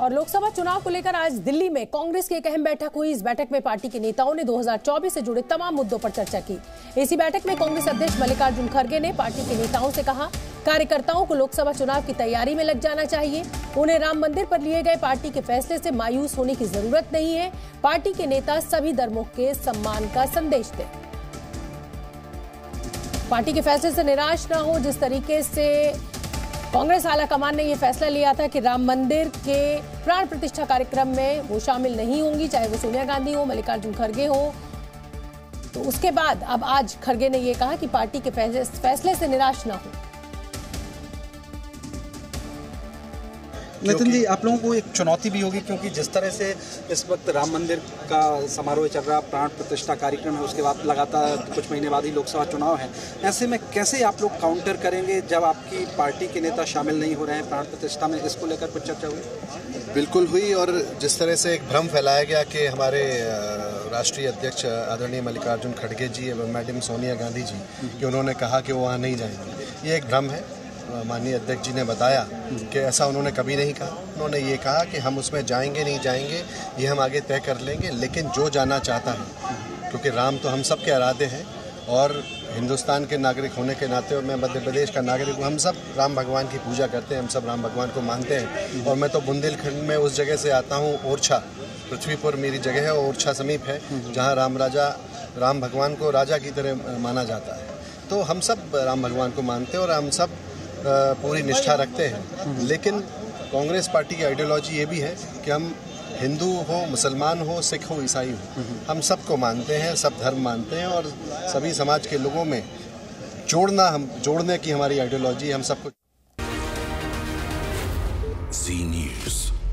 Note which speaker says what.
Speaker 1: और लोकसभा चुनाव को लेकर आज दिल्ली में कांग्रेस की एक अहम बैठक हुई। इस बैठक में पार्टी के नेताओं ने 2024 से जुड़े तमाम मुद्दों पर चर्चा की। इसी बैठक में कांग्रेस अध्यक्ष मल्लिकार्जुन खड़गे ने पार्टी के नेताओं से कहा, कार्यकर्ताओं को लोकसभा चुनाव की तैयारी में लग जाना चाहिए। उन्हें राम मंदिर पर लिए गए पार्टी के फैसले से मायूस होने की ज़रूरत नहीं है। पार्टी के नेता सभी धर्मों के सम्मान का संदेश दें। पार्टी के फैसले से निराश ना हो, जिस तरीके से कांग्रेस आला कमान ने यह फैसला लिया था कि राम मंदिर के प्राण प्रतिष्ठा कार्यक्रम में वो शामिल नहीं होंगी, चाहे वो सोनिया गांधी हो, मल्लिकार्जुन खड़गे हो। तो उसके बाद, अब आज खड़गे ने यह कहा कि पार्टी के फैसले से निराश ना हो।
Speaker 2: नितिन जी आप लोगों को एक चुनौती भी होगी क्योंकि जिस तरह से इस वक्त राम मंदिर का समारोह चल रहा प्राण प्रतिष्ठा कार्यक्रम है उसके बाद लगातार कुछ महीने बाद ही लोकसभा चुनाव है। ऐसे में कैसे आप लोग काउंटर करेंगे जब आपकी पार्टी के नेता शामिल नहीं हो रहे हैं प्राण प्रतिष्ठा में? इसको लेकर कुछ चर्चा हुई?
Speaker 3: बिल्कुल हुई और जिस तरह से एक भ्रम फैलाया गया कि हमारे राष्ट्रीय अध्यक्ष आदरणीय मल्लिकार्जुन खड़गे जी एवं मैडम सोनिया गांधी जी कि उन्होंने कहा कि वो वहाँ नहीं जाएँगे। ये एक भ्रम है। माननीय अध्यक्ष जी ने बताया कि ऐसा उन्होंने कभी नहीं कहा। उन्होंने ये कहा कि हम उसमें जाएँगे, नहीं जाएँगे, ये हम आगे तय कर लेंगे, लेकिन जो जाना चाहता है, क्योंकि राम तो हम सब के आराध्य हैं और हिंदुस्तान के नागरिक होने के नाते और मैं, मध्य प्रदेश का नागरिक हूँ हम सब राम भगवान की पूजा करते हैं, हम सब राम भगवान को मानते हैं। और मैं तो बुंदेलखंड में उस जगह से आता हूँ, ओरछा। पृथ्वीपुर मेरी जगह है, ओरछा समीप है, जहाँ राम राजा, राम भगवान को राजा की तरह माना जाता है। तो हम सब राम भगवान को मानते हैं और हम सब पूरी निष्ठा रखते हैं। लेकिन कांग्रेस पार्टी की आइडियोलॉजी ये भी है कि हम हिंदू हो, मुसलमान हो, सिख हो, ईसाई हो, हम सबको मानते हैं, सब धर्म मानते हैं और सभी समाज के लोगों में जोड़ना हम, जोड़ने की हमारी आइडियोलॉजी हम सबको न्यूज़